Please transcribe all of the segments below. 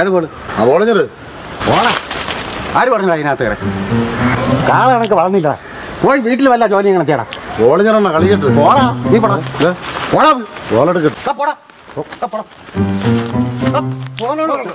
ഏത് ബോൾ? ആ ബോളഞ്ഞറ് പോടാ. ആര് പറഞ്ഞു അതിനകത്ത് കിടക്കും? കാള കണക്ക് വളർന്നില്ല. പോയി വീട്ടിൽ വല്ല ജോലി ഇങ്ങനെ ചെയ്യണം. ബോളഞ്ഞറണ്ണ കളിക്കട്ട് പോടാ നീ പോടാ. പോടാ. ബോളെടുക്കട്ടെ പോടാ. പോടാ. പോണോ പോണോടാ.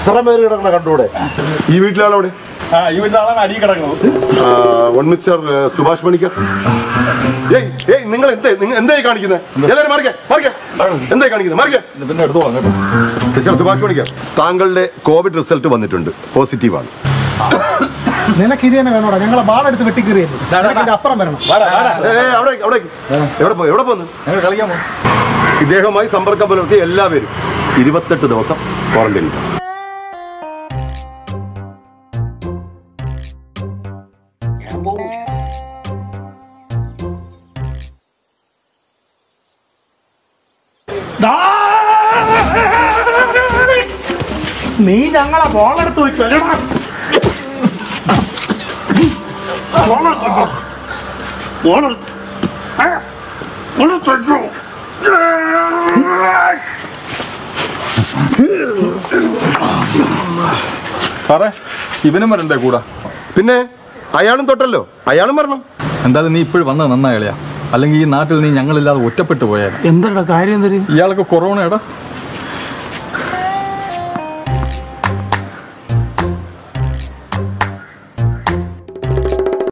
ഇത്ര പേര് കിടക്കണ കണ്ടൂടെ ഈ വീട്ടിലാണ് വൺ മിസ്റ്റർ സുഭാഷ് മണിക്കർ ഏയ് ഏയ് നിങ്ങൾ എന്തേ നിങ്ങൾ എന്തായി കാണിക്കുന്നത് എല്ലാവരും മാറിക്കേ മാറിക്കേ. എന്തായി കാണിക്കുന്നത് മാറിക്കേ. മിസ്റ്റർ സുഭാഷ് മണിക്കർ താങ്കളുടെ കോവിഡ് റിസൾട്ട് വന്നിട്ടുണ്ട്. പോസിറ്റീവാണ് നിനക്ക് ഇത് തന്നെ വേണോടാ. ഞങ്ങളെ ബാളെടുത്ത് വെട്ടിക്കറിയല്ലേ അപ്പുറം വരണം. വാടാ വാടാ. ഏ അവിടെ അവിടെ. എവിടെ പോയി? എവിടെ പോന്നു? കളിക്കാൻ പോകും ഇദ്ദേഹവുമായി സമ്പർക്കം പുലർത്തിയ എല്ലാവരും ഇരുപത്തെട്ട് ദിവസം ക്വാറന്റൈനിൽ നീ ഞങ്ങളെ ബോളെടുത്ത് പോയി വെക്കലടാ സാറേ ഇവനും വരണ്ടേ കൂടാ? പിന്നെ അയാളും തൊട്ടല്ലോ. അയാളും വരണം. എന്തായാലും നീ ഇപ്പോഴും വന്നത് നന്നായി നന്നായിളിയാ അല്ലെങ്കിൽ ഈ നാട്ടിൽ നീ ഞങ്ങളില്ലാതെ ഒറ്റപ്പെട്ടു പോയാൽ എന്താടാ കാര്യം എന്തര്? ഇയാൾക്ക് കൊറോണ